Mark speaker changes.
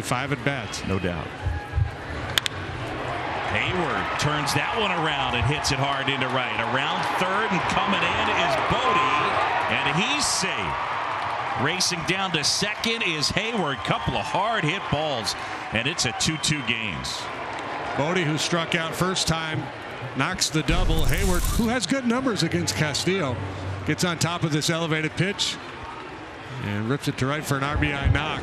Speaker 1: Five at bats.
Speaker 2: No doubt. Heyward turns that one around and hits it hard into right. Around third and coming in is Bote, and he's safe. Racing down to second is Heyward. Couple of hard hit balls, and it's a 2-2 games.
Speaker 1: Bote, who struck out first time, knocks the double. Heyward, who has good numbers against Castillo, gets on top of this elevated pitch and rips it to right for an RBI knock.